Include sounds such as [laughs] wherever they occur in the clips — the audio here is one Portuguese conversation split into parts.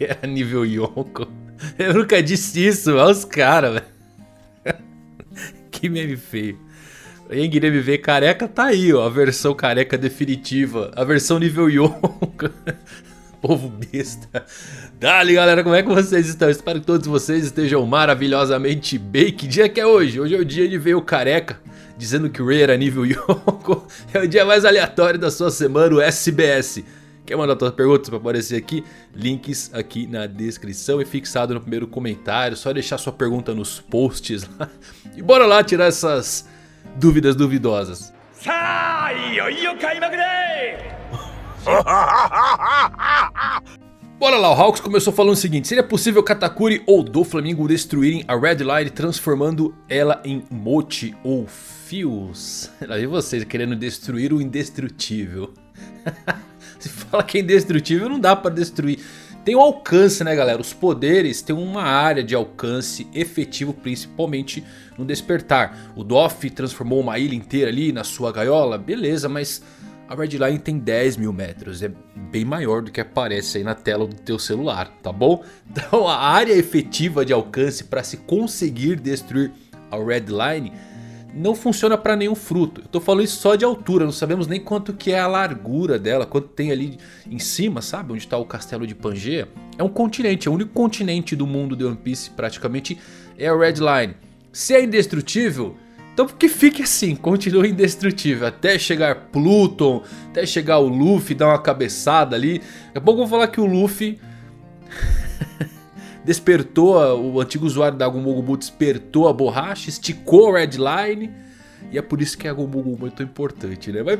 Era [laughs] nível Yonko. Eu nunca disse isso, olha os caras. [laughs] Que meme feio. Me ver careca tá aí, ó. A versão careca definitiva. A versão nível Yonko. [laughs] Povo besta. Dali, galera, como é que vocês estão? Espero que todos vocês estejam maravilhosamente bem. Que dia que é hoje? Hoje é o dia de ver o careca dizendo que o Ray era nível [laughs] Yonko. É o dia mais aleatório da sua semana, o SBS. Quer mandar suas perguntas para aparecer aqui? Links aqui na descrição e fixado no primeiro comentário. Só deixar sua pergunta nos posts lá. [laughs] E bora lá tirar essas dúvidas duvidosas. [laughs] Bora lá, o Hawks começou falando o seguinte Seria possível Katakuri ou do Flamengo destruírem a Red Line Transformando ela em Mochi ou Fios? [laughs] Lá vi vocês querendo destruir o indestrutível. [laughs] Se fala que é indestrutível não dá pra destruir. Tem um alcance né galera, os poderes têm uma área de alcance efetivo principalmente no despertar. O Doff transformou uma ilha inteira ali na sua gaiola, beleza, mas a Redline tem 10 mil metros, é bem maior do que aparece aí na tela do teu celular, tá bom? [laughs] Então a área efetiva de alcance para se conseguir destruir a Redline não funciona para nenhum fruto. Eu tô falando isso só de altura, não sabemos nem quanto que é a largura dela, quanto tem ali em cima, sabe? Onde está o castelo de Pangaea. É um continente, é o único continente do mundo de One Piece praticamente é a Redline. Se é indestrutível, então que fique assim, continue indestrutível até chegar Pluton, até chegar o Luffy, dar uma cabeçada ali. Daqui a pouco eu vou falar que o Luffy [laughs] despertou, o antigo usuário da Gomu despertou a borracha, esticou a Redline. E é por isso que a Gomu é tão importante, né? Mas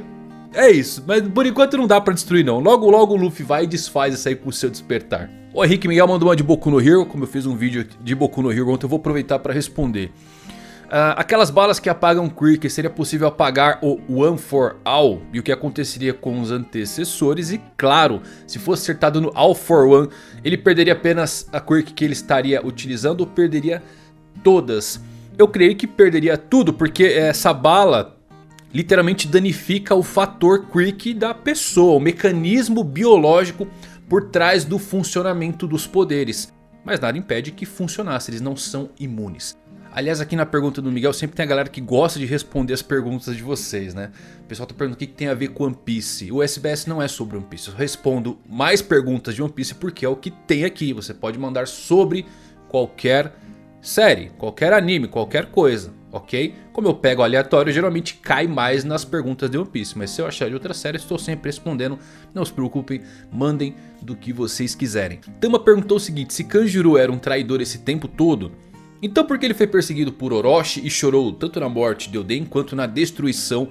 é isso, mas por enquanto não dá pra destruir não. Logo logo o Luffy vai e desfaz isso aí com o seu despertar. O Henrique Miguel mandou uma de Boku no Hero, como eu fiz um vídeo de Boku no Hero ontem, eu vou aproveitar para responder. Uh, aquelas balas que apagam Creek, seria possível apagar o One for All e o que aconteceria com os antecessores e claro, se fosse acertado no All for One, ele perderia apenas a Quirk que ele estaria utilizando ou perderia todas. Eu creio que perderia tudo porque essa bala literalmente danifica o fator Quirk da pessoa, o mecanismo biológico por trás do funcionamento dos poderes. Mas nada impede que funcionasse, eles não são imunes. Aliás, aqui na pergunta do Miguel sempre tem a galera que gosta de responder as perguntas de vocês, né? O pessoal tá perguntando o que tem a ver com One Piece. O SBS não é sobre One Piece. Eu respondo mais perguntas de One Piece porque é o que tem aqui. Você pode mandar sobre qualquer série, qualquer anime, qualquer coisa, ok? Como eu pego aleatório, geralmente cai mais nas perguntas de One Piece. Mas se eu achar de outra série, estou sempre respondendo. Não se preocupem, mandem do que vocês quiserem. Tama perguntou o seguinte, se Kanjuro era um traidor esse tempo todo... Então por que ele foi perseguido por Orochi e chorou tanto na morte de Oden quanto na destruição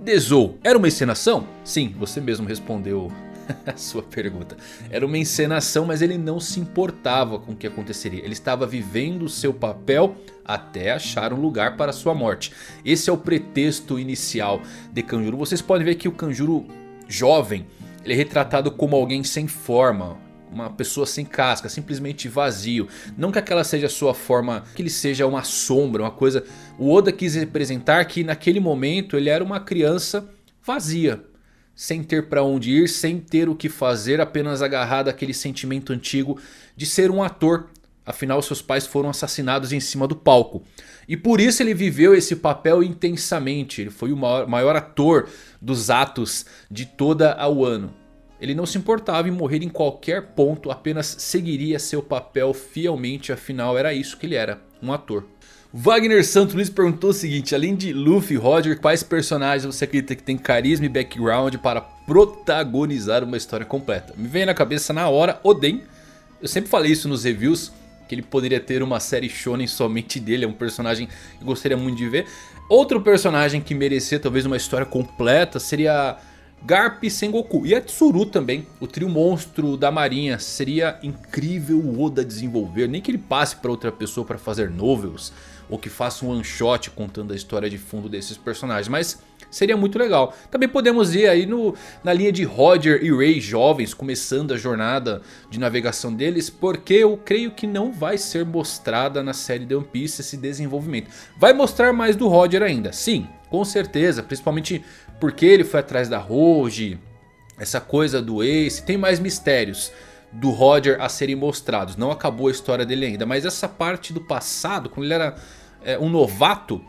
de Zou? Era uma encenação? Sim, você mesmo respondeu [laughs] a sua pergunta. Era uma encenação, mas ele não se importava com o que aconteceria. Ele estava vivendo o seu papel até achar um lugar para sua morte. Esse é o pretexto inicial de Kanjuro. Vocês podem ver que o Kanjuro jovem, ele é retratado como alguém sem forma uma pessoa sem casca, simplesmente vazio. Não que aquela seja a sua forma, que ele seja uma sombra, uma coisa... O Oda quis representar que naquele momento ele era uma criança vazia. Sem ter para onde ir, sem ter o que fazer, apenas agarrado àquele sentimento antigo de ser um ator. Afinal seus pais foram assassinados em cima do palco. E por isso ele viveu esse papel intensamente. Ele foi o maior, maior ator dos atos de toda a Wano. Ele não se importava em morrer em qualquer ponto, apenas seguiria seu papel fielmente, afinal era isso que ele era, um ator. Wagner Santos Luiz perguntou o seguinte, além de Luffy e Roger, quais personagens você acredita que tem carisma e background para protagonizar uma história completa? Me vem na cabeça na hora Oden, eu sempre falei isso nos reviews, que ele poderia ter uma série shonen somente dele, é um personagem que eu gostaria muito de ver. Outro personagem que merecia talvez uma história completa seria Garp e Sengoku. E a Tsuru também, o trio monstro da marinha. Seria incrível o Oda desenvolver. Nem que ele passe para outra pessoa para fazer novels. Ou que faça um one shot contando a história de fundo desses personagens. Mas seria muito legal. Também podemos ir aí no, na linha de Roger e Ray jovens. Começando a jornada de navegação deles. Porque eu creio que não vai ser mostrada na série de One Piece esse desenvolvimento. Vai mostrar mais do Roger ainda. Sim, Com certeza, principalmente porque ele foi atrás da Roji, essa coisa do Ace, tem mais mistérios do Roger a serem mostrados. Não acabou a história dele ainda, mas essa parte do passado, quando ele era é, um novato,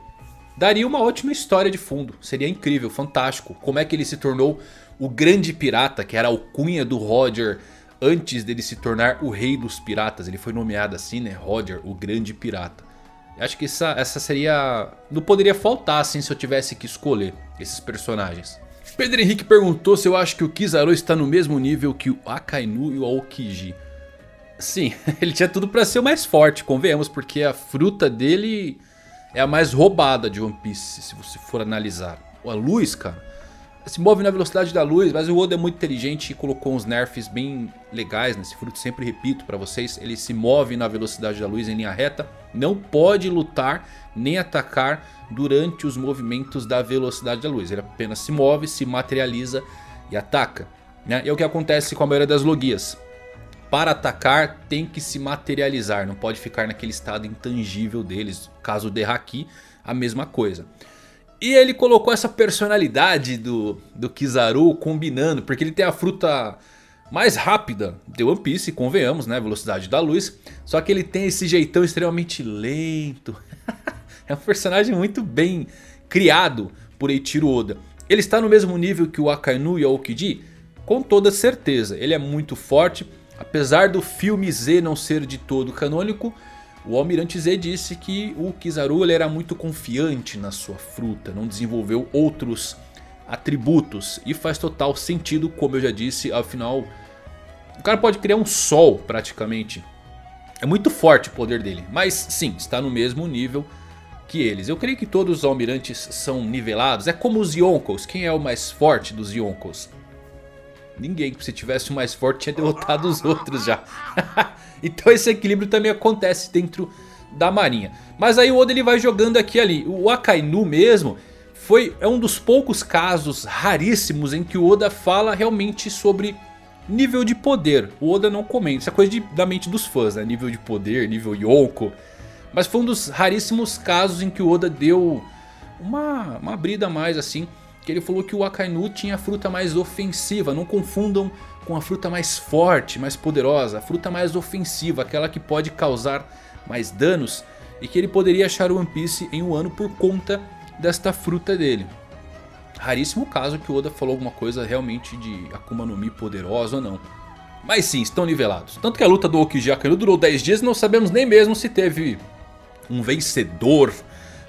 daria uma ótima história de fundo. Seria incrível, fantástico. Como é que ele se tornou o grande pirata, que era a alcunha do Roger antes dele se tornar o rei dos piratas. Ele foi nomeado assim, né? Roger, o grande pirata. Acho que essa, essa seria... Não poderia faltar assim se eu tivesse que escolher esses personagens. Pedro Henrique perguntou se eu acho que o Kizaru está no mesmo nível que o Akainu e o Aokiji. Sim, [laughs] ele tinha tudo para ser o mais forte, convenhamos, porque a fruta dele é a mais roubada de One Piece, se você for analisar. A luz, cara, se move na velocidade da luz, mas o Oda é muito inteligente e colocou uns nerfs bem legais nesse fruto. Sempre repito para vocês, ele se move na velocidade da luz em linha reta. Não pode lutar nem atacar durante os movimentos da velocidade da luz. Ele apenas se move, se materializa e ataca. Né? E é o que acontece com a maioria das logias. Para atacar tem que se materializar, não pode ficar naquele estado intangível deles. Caso de Haki, a mesma coisa. E ele colocou essa personalidade do, do Kizaru combinando, porque ele tem a fruta mais rápida de One Piece, convenhamos, né? Velocidade da luz. Só que ele tem esse jeitão extremamente lento. [laughs] é um personagem muito bem criado por Eiichiro Oda. Ele está no mesmo nível que o Akainu e o Aokiji? Com toda certeza. Ele é muito forte. Apesar do filme Z não ser de todo canônico, o Almirante Z disse que o Kizaru era muito confiante na sua fruta, não desenvolveu outros atributos. E faz total sentido, como eu já disse, afinal o cara pode criar um sol praticamente. É muito forte o poder dele, mas sim, está no mesmo nível que eles. Eu creio que todos os almirantes são nivelados, é como os Yonkos, quem é o mais forte dos Yonkos? Ninguém, se tivesse o mais forte tinha derrotado os outros já. [laughs] então esse equilíbrio também acontece dentro da marinha. Mas aí o Oda ele vai jogando aqui ali. O Akainu mesmo foi, é um dos poucos casos raríssimos em que o Oda fala realmente sobre nível de poder. O Oda não comenta, isso é coisa de, da mente dos fãs, né? Nível de poder, nível Yonko. Mas foi um dos raríssimos casos em que o Oda deu uma, uma brida a mais assim que ele falou que o Akainu tinha a fruta mais ofensiva. Não confundam com a fruta mais forte, mais poderosa. A fruta mais ofensiva, aquela que pode causar mais danos. E que ele poderia achar o One Piece em um ano por conta desta fruta dele. Raríssimo caso que o Oda falou alguma coisa realmente de Akuma no Mi poderosa ou não. Mas sim, estão nivelados. Tanto que a luta do Okiji Akainu durou 10 dias e não sabemos nem mesmo se teve um vencedor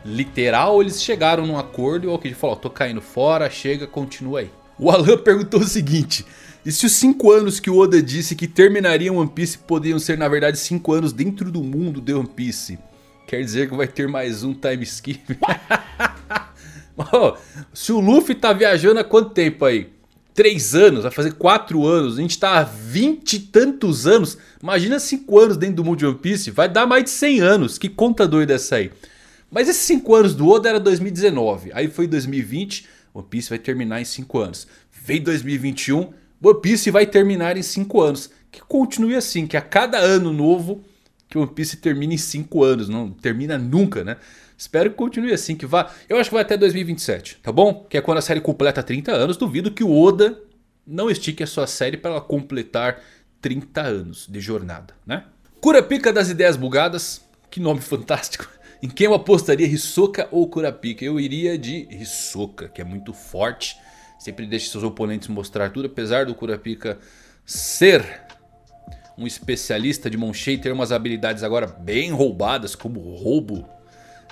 literal eles chegaram num acordo e o Aokiji falou, tô caindo fora, chega, continua aí. O Alan [laughs] perguntou o seguinte, e se os 5 anos que o Oda disse que terminariam One Piece poderiam ser na verdade 5 anos dentro do mundo de One Piece? Quer dizer que vai ter mais um time skip? [laughs] oh, se o Luffy tá viajando há quanto tempo aí? 3 anos, vai fazer 4 anos, a gente tá há 20 e tantos anos. Imagina 5 anos dentro do mundo de One Piece, vai dar mais de 100 anos, que conta doida essa aí. Mas esses 5 anos do Oda era 2019. Aí foi 2020, One Piece vai terminar em 5 anos. Veio 2021, One Piece vai terminar em 5 anos. Que continue assim, que a cada ano novo que One Piece termine em 5 anos. Não termina nunca, né? Espero que continue assim, que vá... Eu acho que vai até 2027, tá bom? Que é quando a série completa 30 anos. Duvido que o Oda não estique a sua série para ela completar 30 anos de jornada, né? Cura-pica das ideias bugadas. Que nome [laughs] fantástico. Em quem eu apostaria, Hisoka ou Kurapika? Eu iria de Hisoka, que é muito forte. Sempre deixa seus oponentes mostrar tudo, apesar do Kurapika ser um especialista de Monshei, ter umas habilidades agora bem roubadas, como roubo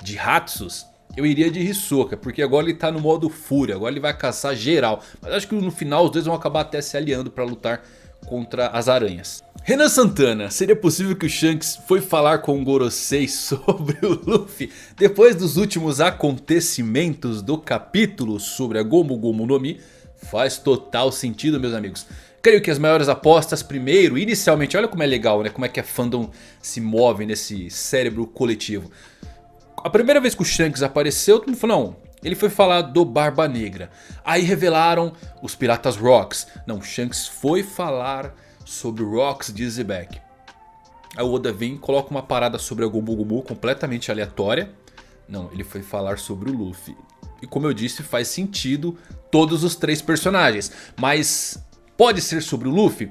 de Hatsus. Eu iria de Hisoka, porque agora ele tá no modo fúria, agora ele vai caçar geral. Mas acho que no final os dois vão acabar até se aliando para lutar contra as aranhas. Renan Santana, seria possível que o Shanks foi falar com o Gorosei [laughs] sobre o Luffy depois dos últimos acontecimentos do capítulo sobre a Gomu Gomu no Mi? Faz total sentido meus amigos. Creio que as maiores apostas primeiro, inicialmente, olha como é legal né, como é que a fandom se move nesse cérebro coletivo. A primeira vez que o Shanks apareceu, todo mundo falou, não, ele foi falar do Barba Negra. Aí revelaram os Piratas Rocks. Não, Shanks foi falar sobre Rocks de Zebek. Aí o Oda vem e coloca uma parada sobre a Gomu Gomu completamente aleatória. Não, ele foi falar sobre o Luffy. E como eu disse, faz sentido todos os três personagens. Mas pode ser sobre o Luffy?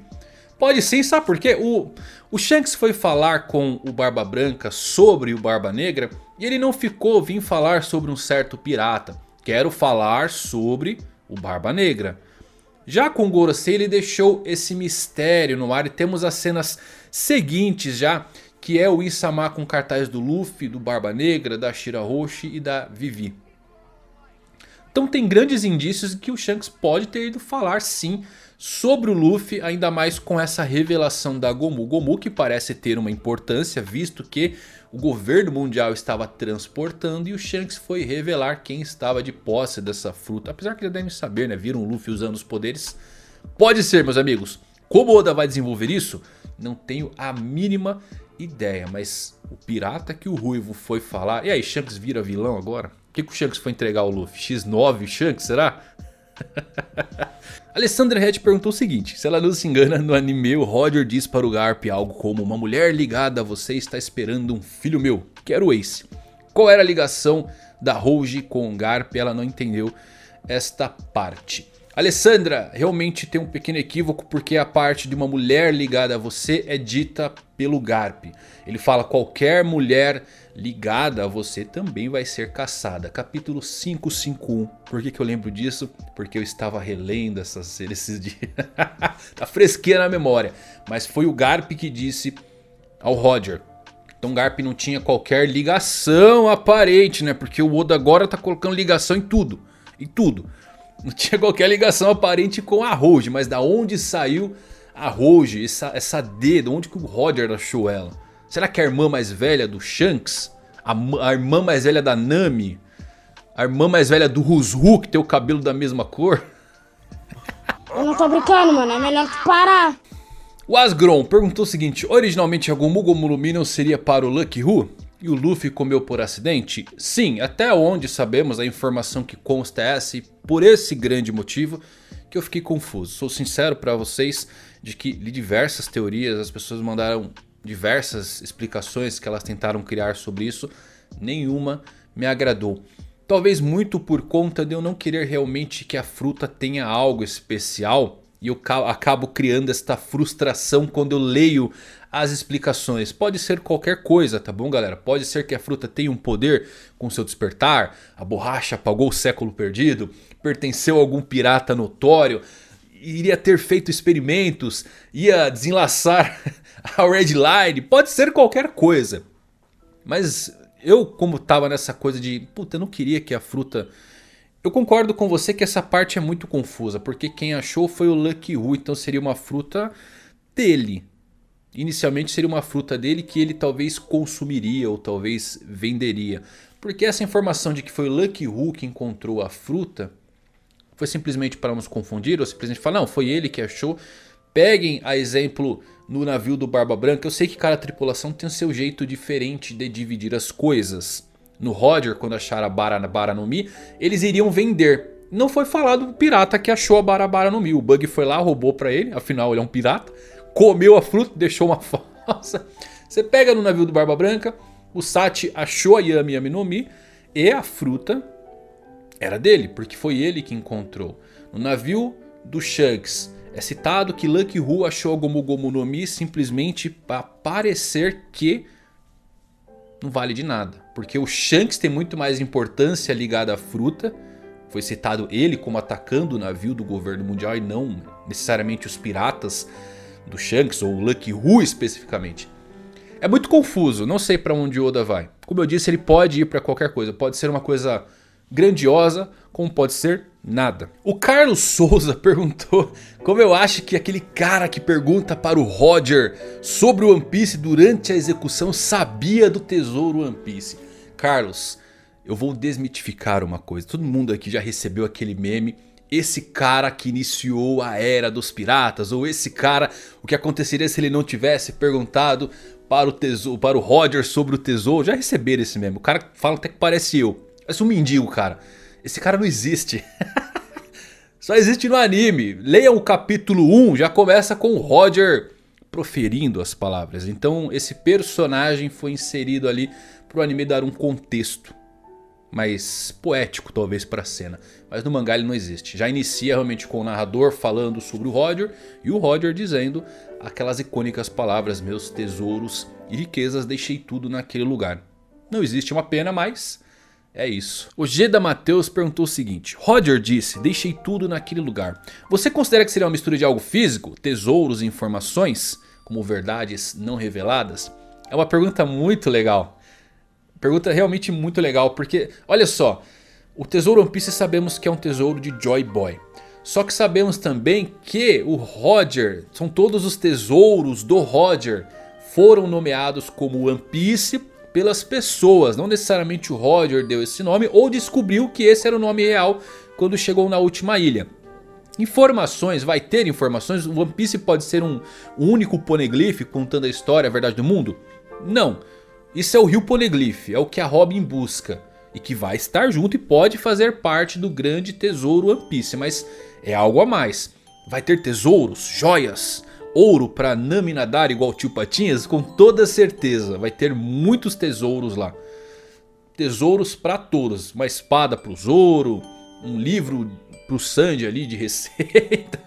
Pode sim, sabe por quê? O, o Shanks foi falar com o Barba Branca sobre o Barba Negra e ele não ficou vim falar sobre um certo pirata. Quero falar sobre o Barba Negra. Já com Gorosei ele deixou esse mistério no ar e temos as cenas seguintes já. Que é o Isama com cartaz do Luffy, do Barba Negra, da Shirahoshi e da Vivi. Então tem grandes indícios de que o Shanks pode ter ido falar sim sobre o Luffy, ainda mais com essa revelação da Gomu Gomu, que parece ter uma importância, visto que o governo mundial estava transportando e o Shanks foi revelar quem estava de posse dessa fruta. Apesar que já devem saber, né? Viram o Luffy usando os poderes. Pode ser, meus amigos. Como Oda vai desenvolver isso? Não tenho a mínima ideia, mas o pirata que o Ruivo foi falar... E aí, Shanks vira vilão agora? O que, que o Shanks foi entregar ao Luffy? X9 Shanks, será? [laughs] Alessandra Hatch perguntou o seguinte, se ela não se engana no anime o Roger diz para o Garp algo como Uma mulher ligada a você está esperando um filho meu, que era o Ace. Qual era a ligação da Rouge com o Garp? Ela não entendeu esta parte. Alessandra, realmente tem um pequeno equívoco porque a parte de uma mulher ligada a você é dita pelo Garp. Ele fala qualquer mulher ligada a você também vai ser caçada. Capítulo 551. Por que, que eu lembro disso? Porque eu estava relendo essas, esses dias. [laughs] tá fresquinha na memória. Mas foi o Garp que disse ao Roger. Então Garp não tinha qualquer ligação aparente, né? Porque o Oda agora tá colocando ligação em tudo. Em tudo. Não tinha qualquer ligação aparente com a Rouge, mas da onde saiu a Rouge, essa, essa D, de onde que o Roger achou ela? Será que é a irmã mais velha do Shanks? A, a irmã mais velha da Nami? A irmã mais velha do Ruzru, que tem o cabelo da mesma cor? Eu não tô brincando, mano, é melhor tu parar. O Asgron perguntou o seguinte, originalmente a Gomu Gomu Lumi não seria para o Lucky Who? E o Luffy comeu por acidente? Sim, até onde sabemos a informação que consta é essa e por esse grande motivo que eu fiquei confuso. Sou sincero para vocês de que li diversas teorias, as pessoas mandaram diversas explicações que elas tentaram criar sobre isso, nenhuma me agradou. Talvez muito por conta de eu não querer realmente que a fruta tenha algo especial e eu acabo criando esta frustração quando eu leio as explicações. Pode ser qualquer coisa, tá bom galera? Pode ser que a fruta tenha um poder com seu despertar, a borracha apagou o século perdido, pertenceu a algum pirata notório, iria ter feito experimentos, ia desenlaçar [laughs] a Red Line, pode ser qualquer coisa. Mas eu como tava nessa coisa de, puta, eu não queria que a fruta... Eu concordo com você que essa parte é muito confusa, porque quem achou foi o Lucky Who, então seria uma fruta dele, Inicialmente seria uma fruta dele que ele talvez consumiria ou talvez venderia. Porque essa informação de que foi o Lucky Who que encontrou a fruta foi simplesmente para nos confundir ou simplesmente falar, não, foi ele que achou. Peguem a exemplo no navio do Barba Branca. Eu sei que cada tripulação tem o seu jeito diferente de dividir as coisas. No Roger, quando acharam a Barabara no Mi, eles iriam vender. Não foi falado do pirata que achou a Barabara no Mi. O Bug foi lá, roubou para ele, afinal ele é um pirata comeu a fruta, [laughs] deixou uma fossa. Você pega no navio do Barba Branca, o Sati achou a Yami Yami no Mi e a fruta era dele, porque foi ele que encontrou. No navio do Shanks é citado que Lucky Who achou a Gomu Gomu no Mi simplesmente para parecer que não vale de nada. Porque o Shanks tem muito mais importância ligada à fruta. Foi citado ele como atacando o navio do governo mundial e não necessariamente os piratas do Shanks ou Lucky Who especificamente. É muito confuso, não sei para onde Oda vai. Como eu disse, ele pode ir para qualquer coisa. Pode ser uma coisa grandiosa, como pode ser nada. O Carlos [laughs] Souza perguntou como eu acho que aquele cara que pergunta para o Roger sobre o One Piece durante a execução sabia do tesouro One Piece. Carlos, eu vou desmitificar uma coisa. Todo mundo aqui já recebeu aquele meme esse cara que iniciou a era dos piratas, ou esse cara, o que aconteceria se ele não tivesse perguntado para o tesouro, para o Roger sobre o tesouro. Já receberam esse mesmo. O cara fala até que parece eu. Parece um mendigo, cara. Esse cara não existe. [laughs] Só existe no anime. Leiam o capítulo 1, já começa com o Roger proferindo as palavras. Então esse personagem foi inserido ali para o anime dar um contexto. mais poético talvez para a cena. Mas no mangá ele não existe. Já inicia realmente com o narrador falando sobre o Roger e o Roger dizendo aquelas icônicas palavras: Meus tesouros e riquezas deixei tudo naquele lugar. Não existe uma pena, mas é isso. O G da Mateus perguntou o seguinte. Roger disse, deixei tudo naquele lugar. Você considera que seria uma mistura de algo físico? Tesouros e informações? Como verdades não reveladas? É uma pergunta muito legal. Pergunta realmente muito legal. Porque, olha só. O tesouro One Piece sabemos que é um tesouro de Joy Boy. Só que sabemos também que o Roger, são todos os tesouros do Roger, foram nomeados como One Piece pelas pessoas. Não necessariamente o Roger deu esse nome ou descobriu que esse era o nome real quando chegou na última ilha. Informações, vai ter informações? O One Piece pode ser um único poneglyph contando a história, a verdade do mundo? Não. Isso é o Rio Poneglyph, é o que a Robin busca. E que vai estar junto e pode fazer parte do grande tesouro One Piece. Mas é algo a mais. Vai ter tesouros, joias, ouro para Nami nadar igual tio Patinhas? Com toda certeza, vai ter muitos tesouros lá. Tesouros para todos, uma espada para o Zoro, um livro para o Sandy ali de [laughs] receita.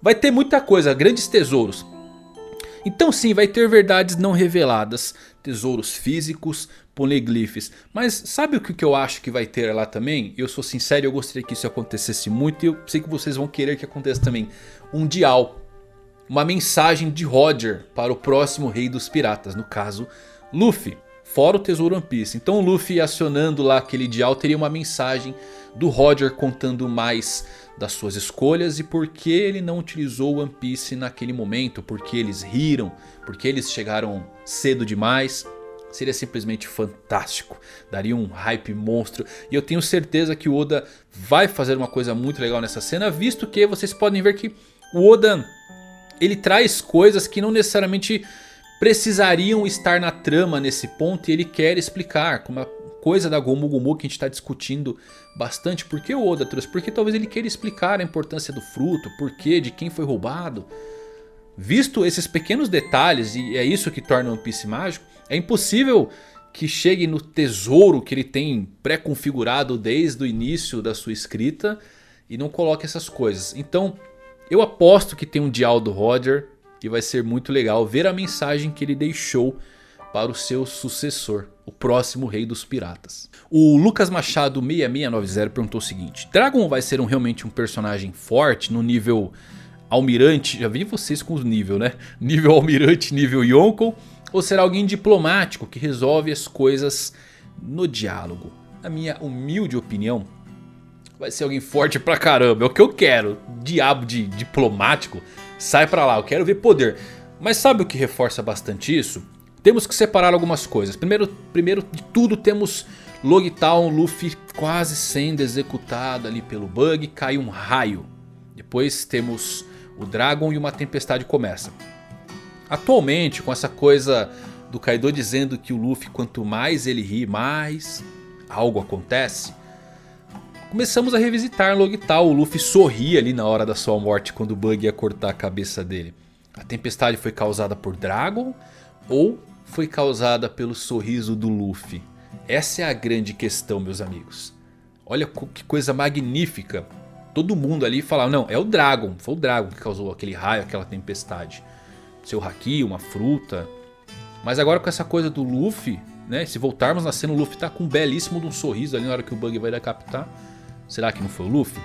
vai ter muita coisa, grandes tesouros. Então sim, vai ter verdades não reveladas, tesouros físicos, poneglyphs. Mas sabe o que eu acho que vai ter lá também? Eu sou sincero, eu gostaria que isso acontecesse muito e eu sei que vocês vão querer que aconteça também. Um dial, uma mensagem de Roger para o próximo rei dos piratas, no caso Luffy. Fora o tesouro One Piece. Então o Luffy acionando lá aquele dial teria uma mensagem do Roger contando mais das suas escolhas e por que ele não utilizou o One Piece naquele momento, porque eles riram, porque eles chegaram cedo demais. Seria simplesmente fantástico, daria um hype monstro e eu tenho certeza que o Oda vai fazer uma coisa muito legal nessa cena, visto que vocês podem ver que o Oda ele traz coisas que não necessariamente precisariam estar na trama nesse ponto e ele quer explicar, como a coisa da Gomu Gomu que a gente está discutindo bastante. Por que o Oda trouxe? Porque talvez ele queira explicar a importância do fruto, por que, de quem foi roubado. Visto esses pequenos detalhes, e é isso que torna One Piece mágico, é impossível que chegue no tesouro que ele tem pré-configurado desde o início da sua escrita e não coloque essas coisas. Então eu aposto que tem um dial do Roger e vai ser muito legal ver a mensagem que ele deixou para o seu sucessor, o próximo rei dos piratas. O Lucas Machado 6690 perguntou o seguinte: Dragon vai ser um, realmente um personagem forte no nível almirante? Já vi vocês com os níveis, né? Nível almirante, nível Yonkou? Ou será alguém diplomático que resolve as coisas no diálogo? Na minha humilde opinião, vai ser alguém forte pra caramba. É o que eu quero. Diabo de diplomático. Sai pra lá, eu quero ver poder. Mas sabe o que reforça bastante isso? Temos que separar algumas coisas. Primeiro, primeiro de tudo temos Logtown, Luffy quase sendo executado ali pelo bug. Cai um raio. Depois temos o Dragon e uma tempestade começa. Atualmente com essa coisa do Kaido dizendo que o Luffy quanto mais ele ri mais algo acontece. Começamos a revisitar Logital, o Luffy sorri ali na hora da sua morte quando o Bug ia cortar a cabeça dele. A tempestade foi causada por Dragon ou foi causada pelo sorriso do Luffy? Essa é a grande questão meus amigos. Olha que coisa magnífica. Todo mundo ali fala, não, é o Dragon, foi o Dragon que causou aquele raio, aquela tempestade. Seu Haki, uma fruta. Mas agora com essa coisa do Luffy, né? Se voltarmos na cena, o Luffy tá com um belíssimo de um sorriso ali na hora que o Bug vai decapitar. Será que não foi o Luffy?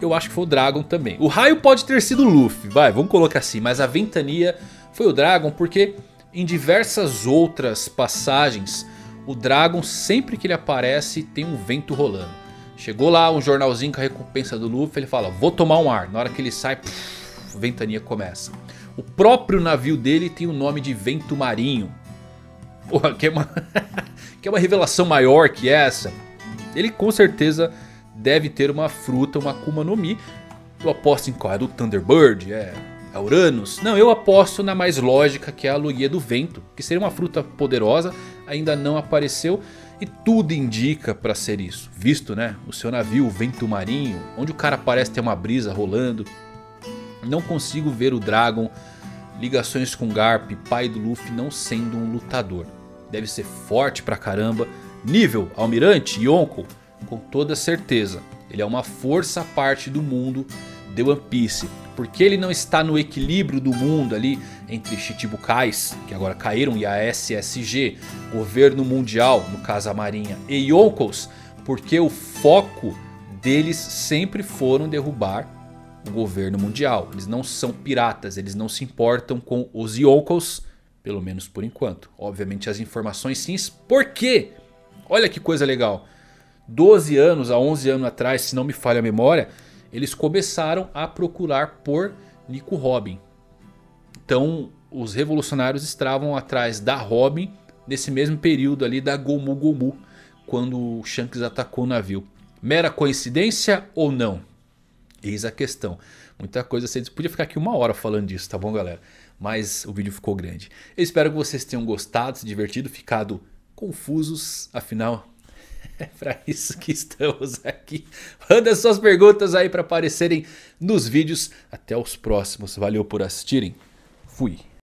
Eu acho que foi o Dragon também. O raio pode ter sido o Luffy, vai, vamos colocar assim. Mas a ventania foi o Dragon porque em diversas outras passagens... O Dragon sempre que ele aparece tem um vento rolando. Chegou lá um jornalzinho com a recompensa do Luffy, ele fala, vou tomar um ar. Na hora que ele sai, ventania começa. O próprio navio dele tem o nome de Vento Marinho. Porra, que é uma, [laughs] que é uma revelação maior que essa. Ele com certeza deve ter uma fruta, uma Akuma no Mi. Eu aposto em qual? É do Thunderbird? É é Uranus? Não, eu aposto na mais lógica que é a Logia do Vento. Que seria uma fruta poderosa, ainda não apareceu. E tudo indica para ser isso. Visto né, o seu navio, o Vento Marinho, onde o cara parece ter uma brisa rolando. Não consigo ver o Dragon, ligações com Garp, pai do Luffy, não sendo um lutador. deve ser forte pra caramba. Nível Almirante Yonko, com toda certeza. Ele é uma força à parte do mundo de One Piece. Porque ele não está no equilíbrio do mundo ali entre Chichibukais, que agora caíram, e a SSG, Governo Mundial, no caso a Marinha, e Yonkos, porque o foco deles sempre foram derrubar o governo mundial. Eles não são piratas, eles não se importam com os Yonkos, pelo menos por enquanto. Obviamente as informações sim, porque, olha que coisa legal, 12 anos a 11 anos atrás, se não me falha a memória, eles começaram a procurar por Nico Robin. Então os revolucionários estavam atrás da Robin nesse mesmo período ali da Gomu Gomu, quando o Shanks atacou o navio. Mera coincidência ou não? Eis a questão. Muita coisa, você podia ficar aqui uma hora falando disso, tá bom galera? Mas o vídeo ficou grande. Eu espero que vocês tenham gostado, se divertido, ficado confusos. Afinal, é para isso que estamos aqui. Manda suas perguntas aí para aparecerem nos vídeos. Até os próximos. Valeu por assistirem. Fui.